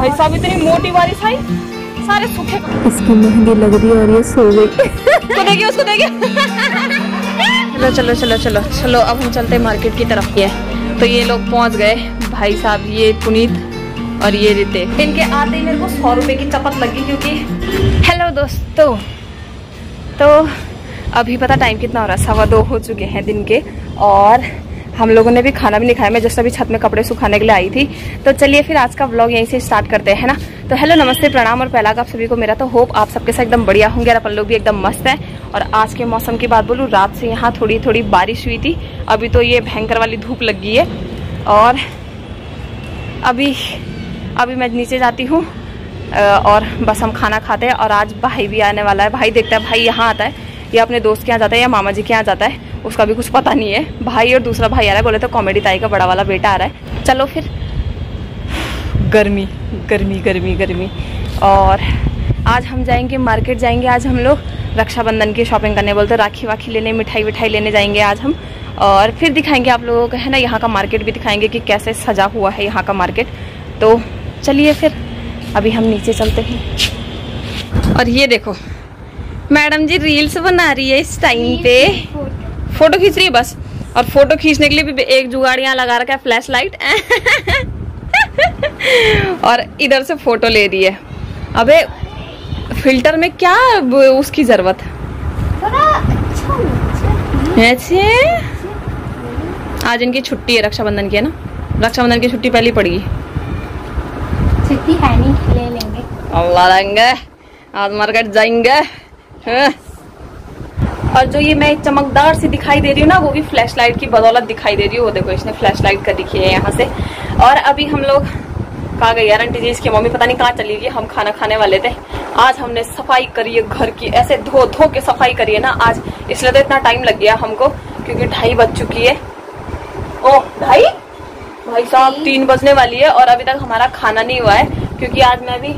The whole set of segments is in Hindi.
भाई साहब इतनी मोटी बारिश आई सारे सूखे इसकी मेहंदी लग रही है और ये सो गई उसको देखिए उसको देखिए चलो चलो चलो चलो चलो अब हम चलते हैं मार्केट की तरफ़। ये तो ये लोग पहुँच गए। भाई साहब ये पुनीत और ये रिते इनके आते ही मेरे को सौ रुपए की चपत लगी क्योंकि हेलो दोस्तों। तो अभी पता टाइम कितना हो रहा है? सवा दो हो चुके हैं दिन के और हम लोगों ने भी खाना भी नहीं खाया। मैं जस्ट अभी छत में कपड़े सुखाने के लिए आई थी। तो चलिए फिर आज का व्लॉग यहीं से स्टार्ट करते हैं ना? तो हेलो नमस्ते, प्रणाम और पहला का आप सभी को मेरा तो होप आप सबके साथ एकदम बढ़िया होंगे और अपन लोग भी एकदम मस्त हैं। और आज के मौसम की बात बोलूँ, रात से यहाँ थोड़ी थोड़ी बारिश हुई थी। अभी तो ये भयंकर वाली धूप लग गई है। और अभी अभी मैं नीचे जाती हूँ और बस हम खाना खाते हैं। और आज भाई भी आने वाला है। भाई देखता है, भाई यहाँ आता है। या अपने दोस्त के यहाँ जाता है या मामा जी के यहाँ जाता है, उसका भी कुछ पता नहीं है। भाई और दूसरा भाई आ रहा है, बोले तो कॉमेडी ताई का बड़ा वाला बेटा आ रहा है। चलो फिर। गर्मी गर्मी गर्मी गर्मी। और आज हम जाएँगे मार्केट जाएँगे आज हम लोग रक्षाबंधन की शॉपिंग करने, बोलते राखी वाखी लेने, मिठाई विठाई लेने जाएँगे आज हम। और फिर दिखाएँगे आप लोगों को, है ना, यहाँ का मार्केट भी दिखाएँगे कि कैसे सजा हुआ है यहाँ का मार्केट तो चलिए फिर, अभी हम नीचे चलते हैं। और ये देखो मैडम जी रील्स बना रही है इस टाइम पे। फ़ोटो खींच रही है बस। और फ़ोटो खींचने के लिए भी एक जुगाड़ यहाँ लगा रखा है फ्लैश लाइट और इधर से फ़ोटो ले रही है। अबे फ़िल्टर में क्या उसकी ज़रूरत? ऐसे? आज इनकी छुट्टी है रक्षाबंधन की है ना? रक्षाबंधन की छुट्टी पहली पड़ी। छुट्टी है नहीं ले लेंगे। अल्लाह देंगे आज मार्केट जाएँगे। हाँ। और जो ये मैं चमकदार सी दिखाई दे रही हूँ ना वो भी फ्लैश लाइट की बदौलत दिखाई दे रही हूँ। वो देखो इसने फ्लैश लाइट कर दिखी है यहाँ से। और अभी हम लोग कहा गई यार आंटी जी इसकी मम्मी पता नहीं कहाँ चली गई। हम खाना खाने वाले थे। आज हमने सफ़ाई करी है घर की। ऐसे धो धो के सफ़ाई करी है ना आज। इसलिए तो इतना टाइम लग गया हमको क्योंकि ढाई बज चुकी है। ओ ढाई भाई साहब तीन बजने वाली है और अभी तक हमारा खाना नहीं हुआ है क्योंकि आज मैं भी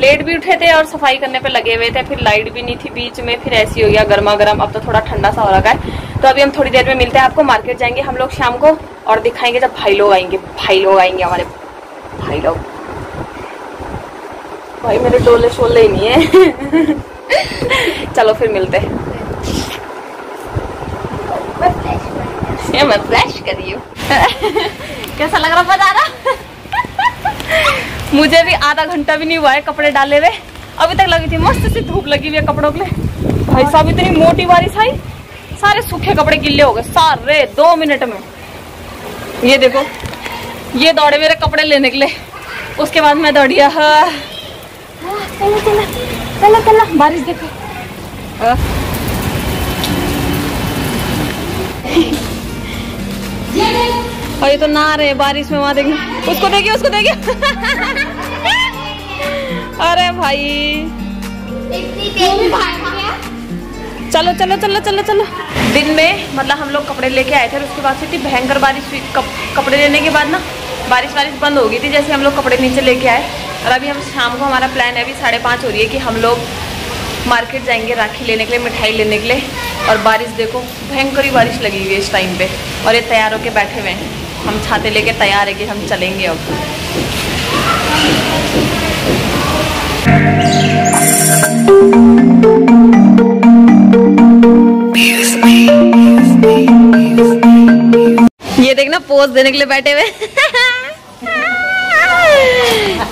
लेट भी उठे थे और सफ़ाई करने पे लगे हुए थे, फिर लाइट भी नहीं थी बीच में, फिर ऐसी हो गया गर्मा गर्म अब तो थोड़ा ठंडा सा हो रखा है। तो अभी हम थोड़ी देर में मिलते हैं आपको, मार्केट जाएँगे हम लोग शाम को और दिखाएँगे जब भाई लोग आएँगे, भाई लोग आएँगे हमारे, भाई लोग। भाई मेरे टोले शोले ही नहीं है। चलो फिर मिलते हैं। मैं करी हूँ। कैसा लग रहा बता रहा मुझे भी आधा घंटा भी नहीं हुआ है कपड़े डाले हुए। अभी तक लगी थी, मस्त सी धूप लगी हुई है कपड़ों के लिए। भाई साहब, इतनी मोटी बारिश आई, सारे सूखे कपड़े गिले हो गए, सारे, दो मिनट में। ये देखो, ये दौड़े मेरे कपड़े लेने के लिए। उसके बाद मैं दौड़ी हाँ चलो चलो बारिश देखो हाँ। और ये तो नहा रहे बारिश में वहाँ देखिए। उसको देखिए उसको देखिए। अरे भाई। चलो चलो चलो चलो चलो। दिन में मतलब हम लोग कपड़े लेके आए थे और उसके बाद से इतनी भयंकर बारिश हुई। कप, कपड़े लेने के बाद ना बारिश बारिश बंद हो गई थी जैसे हम लोग कपड़े नीचे लेके आए। और अभी हम शाम को हमारा प्लान है अभी साढ़े पाँच हो रही है कि हम लोग मार्केट जाएँगे राखी लेने के लिए मिठाई लेने के लिए। और बारिश देखो भयंकर ही बारिश लगी हुई है इस टाइम पे। और ये तैयार होकर बैठे हुए हैं। हम छाते लेके तैयार है कि हम चलेंगे अब। ये देखना पोज देने के लिए बैठे हुए।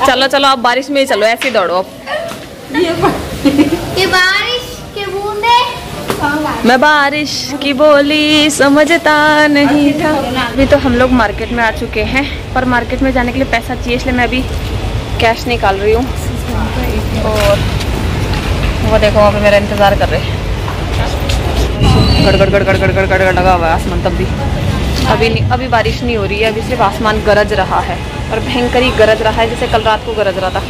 चलो चलो, आप बारिश में ही चलो, ऐसे दौड़ो अब। ये बूंदे मैं बारिश की बोली, समझता नहीं था। अभी तो हम लोग मार्केट में आ चुके हैं, पर मार्केट में जाने के लिए पैसा चाहिए, इसलिए मैं अभी कैश निकाल रही हूँ। और वो देखो वहाँ पे मेरा इंतज़ार कर रहे हैं। गड़गड़ गड़गड़ गड़गड़ गड़गड़ लगा हुआ है आसमान तब भी। अभी नहीं, अभी बारिश नहीं हो रही है, अभी सिर्फ़ आसमान गरज रहा है। और भयंकर ही गरज रहा है, जैसे कल रात को गरज रहा था।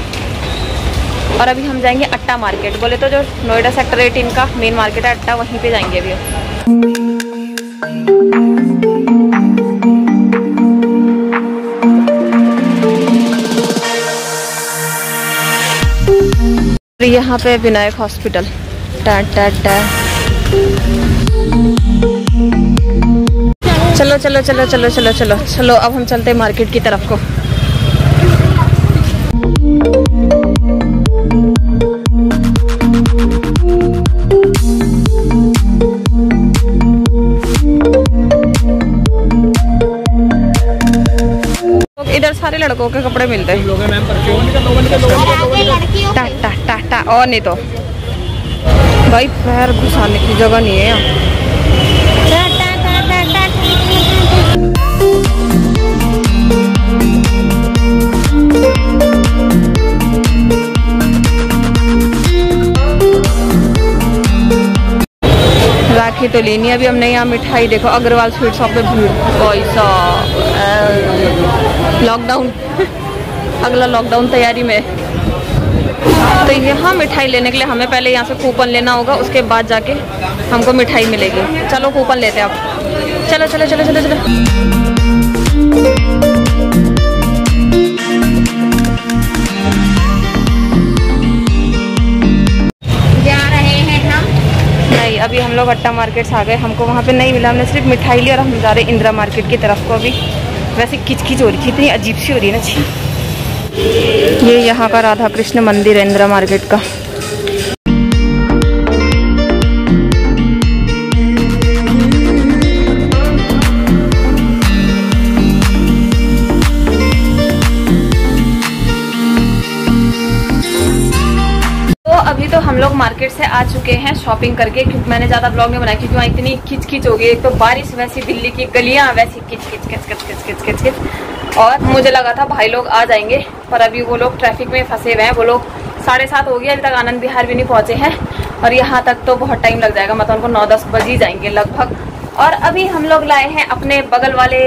और अभी हम जाएँगे अट्टा मार्केट। बोले तो जो नोएडा सेक्टर एटीन का मेन मार्केट है, अट्टा वहीं पे जाएँगे अभी। यहाँ पे विनायक हॉस्पिटल। टा टा टा। चलो चलो चलो चलो चलो चलो चलो, अब हम चलते हैं मार्केट की तरफ़ को। लड़कों के कपड़े मिलते हैं। लोगे मैम परफ्यूम आगे लड़कियों टा टा टा टा और नहीं तो। भाई पैर घुसाने की जगह नहीं है यहाँ। राखी तो लेनी है अभी हमने यहाँ मिठाई देखो अग्रवाल स्वीट शॉप पे भीड़। पैसा लॉकडाउन। अगला लॉकडाउन तैयारी में। तो यहाँ मिठाई लेने के लिए हमें पहले यहाँ से कूपन लेना होगा उसके बाद जाके हमको मिठाई मिलेगी। चलो कूपन लेते हैं आप चलो चलो चलो चलो चलो। जा रहे हैं हम। नहीं अभी हम लोग अट्टा मार्केट से आ गए। हमको वहाँ पे नहीं मिला हमने सिर्फ़ मिठाई ली और हम जा रहे इंदिरा मार्केट की तरफ़ को अभी। वैसे किचकिच हो रही थी इतनी अजीब सी हो रही है ना, छी। ये यहाँ का राधा कृष्ण मंदिर है, इंदिरा मार्केट का। तो हम लोग मार्केट से आ चुके हैं शॉपिंग करके, क्योंकि मैंने ज़्यादा ब्लॉग नहीं बनाया, क्योंकि वहाँ इतनी खिच खिच हो गई। एक तो बारिश, वैसी दिल्ली की गलियाँ, वैसी खिच खिच खिच खिच किच किच किच किच और मुझे लगा था भाई लोग आ जाएँगे, पर अभी वो लोग ट्रैफ़िक में फंसे हुए हैं। वो लोग साढ़े सात हो गया अभी तक आनंद बिहार भी नहीं पहुँचे हैं। और यहाँ तक तो बहुत टाइम लग जाएगा मतलब उनको नौ दस बज ही जाएँगे लगभग। और अभी हम लोग लाए हैं अपने बगल वाले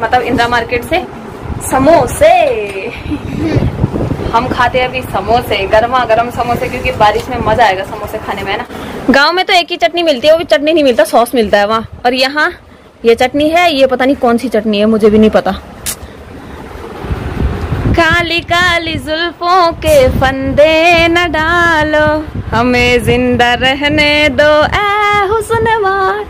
मतलब इंदिरा मार्केट से समोसे। हम खाते हैं अभी समोसे, गर्मा गर्म समोसे, क्योंकि बारिश में मज़ा आएगा समोसे खाने में ना? गाँव में तो एक ही चटनी मिलती है, वो भी चटनी नहीं मिलता, सॉस मिलता है वहाँ। और यहाँ ये चटनी है, ये पता नहीं कौन सी चटनी है, मुझे भी नहीं पता। काली काली जुल्फों के फंदे न डालो, हमें ज़िंदा रहने दो ए हुस्नवार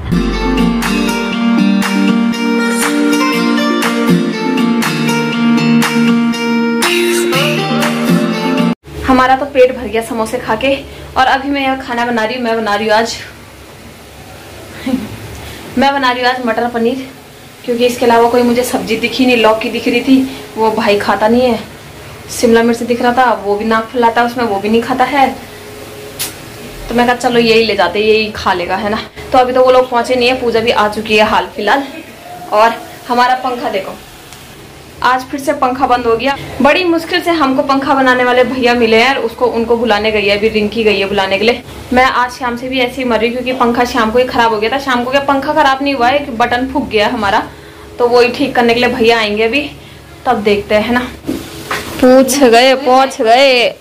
हमारा तो पेट भर गया समोसे खा के और अभी मैं यहाँ खाना बना रही हूँ, मैं बना रही हूँ आज। मैं बना रही हूँ आज मटर पनीर, क्योंकि इसके अलावा कोई मुझे सब्ज़ी दिखी नहीं, लौकी दिख रही थी, वो भाई खाता नहीं है। शिमला मिर्च दिख रहा था, वो भी नाक फुलाता उसमें वो भी नहीं खाता है। तो मैं कहा, चलो, यही ले जाते यही खा लेगा, है ना? तो अभी तो वो लोग पहुँचे नहीं है, पूजा भी आ चुकी है हाल फ़िलहाल। और हमारा पंखा देखो। आज फिर से पंखा बंद हो गया। बड़ी मुश्किल से हमको पंखा बनाने वाले भैया मिले हैं और उसको उनको बुलाने गई है, अभी रिंकी गई है बुलाने के लिए। मैं आज शाम से भी ऐसे ही मर रही क्योंकि पंखा शाम को ही खराब हो गया था। शाम को क्या पंखा खराब नहीं हुआ है? बटन फूक गया हमारा। तो वही ठीक करने के लिए भैया आएँगे अभी। तब देखते हैं ना? पूछ गए पहुँच गए।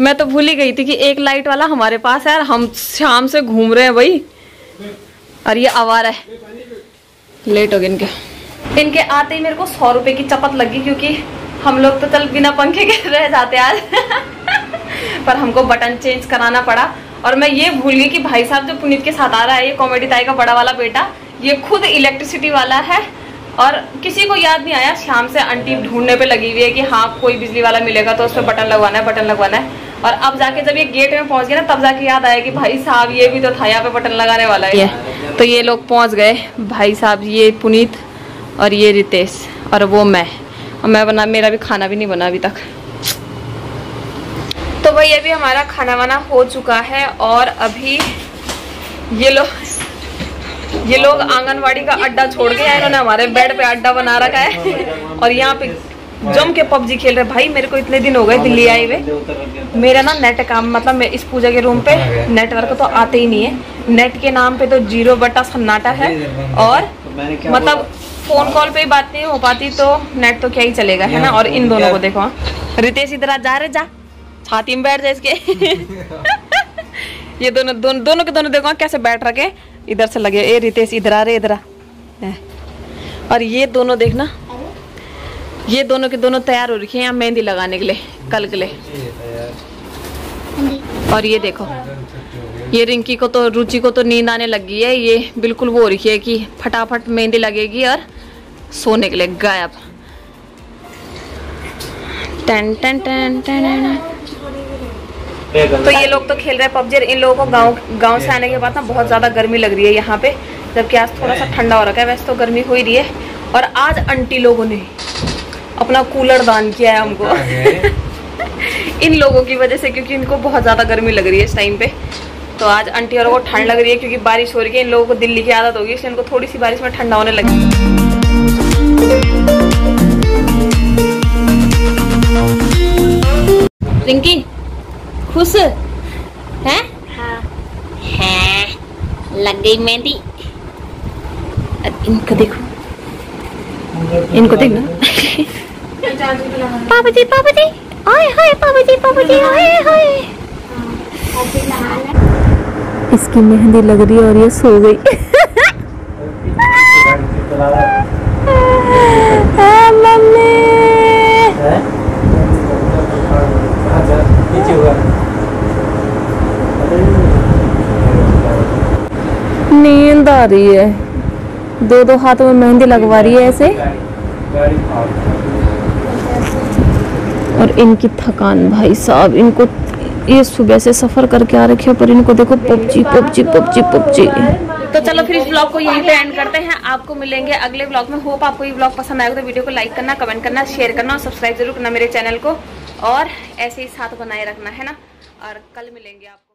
मैं तो भूल ही गई थी कि एक लाइट वाला हमारे पास है और हम शाम से घूम रहे हैं भाई। और ये आवारा है। लेट हो गए इनके। इनके आते ही मेरे को सौ रुपए की चपत लगी क्योंकि हम लोग तो चल बिना पंखे के रह जाते आज। पर हमको बटन चेंज कराना पड़ा। और मैं ये भूल गई कि भाई साहब जो पुनीत के साथ आ रहा है, ये कॉमेडी ताई का बड़ा वाला बेटा, ये खुद इलेक्ट्रिसिटी वाला है। और किसी को याद नहीं आया, शाम से आंटी ढूँढने पे लगी हुई है कि हाँ कोई बिजली वाला मिलेगा तो उस पर बटन लगवाना है बटन लगवाना है। और अब जाके जब ये गेट में पहुँच गया ना, तब जाके याद आया कि भाई साहब ये भी तो था, यहाँ पे बटन लगाने वाला है। तो ये लोग पहुँच गए। भाई साहब, ये पुनीत और ये रितेश और वो मैं। और मैं बना, मेरा भी खाना भी नहीं बना अभी तक। तो भाई अभी हमारा खाना वाना हो चुका है और अभी ये लोग ये लोग आंगनवाड़ी का अड्डा छोड़ के आए, इन्होंने हमारे बेड पे अड्डा बना रखा है। और यहाँ पे जम के पबजी खेल रहे भाई मेरे को इतने दिन हो गए दिल्ली आए हुए। मेरा ना नेट काम मतलब मैं इस पूजा के रूम पे नेटवर्क तो आते ही नहीं है। नेट के नाम पे तो ज़ीरो बटा सन्नाटा है। और मतलब फ़ोन कॉल पे ही बात नहीं हो पाती तो नेट तो क्या ही चलेगा है ना? और इन दोनों को देखो। रितेश इधर आ जा रहे जा। छाती में बैठ जा इसके। ये दोनों दोनों दोनों के दोनों देखो हाँ, कैसे बैठ रखे। इधर से लगे ए रितेश इधर आ रहे इधर आ। और ये दोनों देखना। ये दोनों के दोनों तैयार हो रखे हैं यहाँ मेहंदी लगाने के लिए कल के लिए। और ये देखो, ये रिंकी को तो रुचि को तो नींद आने लगी है। ये बिल्कुल वो रही है कि फटाफट मेहंदी लगेगी और सोने के लिए गायब। टन टन टन टन तो ये लोग तो खेल रहे हैं पबजी इन लोगों को गाँव गाँव से आने के बाद ना बहुत ज़्यादा गर्मी लग रही है यहाँ पे, जबकि आज थोड़ा सा ठंडा हो रखा है। वैसे तो गर्मी हो ही रही है। और आज आंटी लोगों ने अपना कूलर दान किया है हमको। इन लोगों की वजह से क्योंकि इनको बहुत ज़्यादा गर्मी लग रही है इस टाइम पे। तो आज आंटी और को ठंड लग रही है क्योंकि बारिश हो रही है इन लोगों को दिल्ली की आदत होगी इसलिए इनको थोड़ी सी बारिश में ठंडा होने लगी। रिंकी खुश? है? है। लग गई मेहंदी। इनको देखो। इनको देखना पापा जी पापा जी। आए हाय पापा जी पापा जी आए हाय। इसकी मेहंदी लग रही है और ये सो गई। नींद आ रही है। दो दो हाथों में मेहंदी लगवा रही है ऐसे। और इनकी थकान, भाई साहब, इनको ये सुबह से सफ़र करके आ रखे पर इनको देखो पबजी पबजी पबजी पबजी। तो चलो फिर इस ब्लॉग को यहीं पे एंड करते हैं। आपको मिलेंगे अगले ब्लॉग में। होप आपको ये ब्लॉग पसंद आएगा तो वीडियो को लाइक करना कमेंट करना शेयर करना और सब्सक्राइब ज़रूर करना मेरे चैनल को। और ऐसे ही साथ बनाए रखना, है ना? और कल मिलेंगे आपको।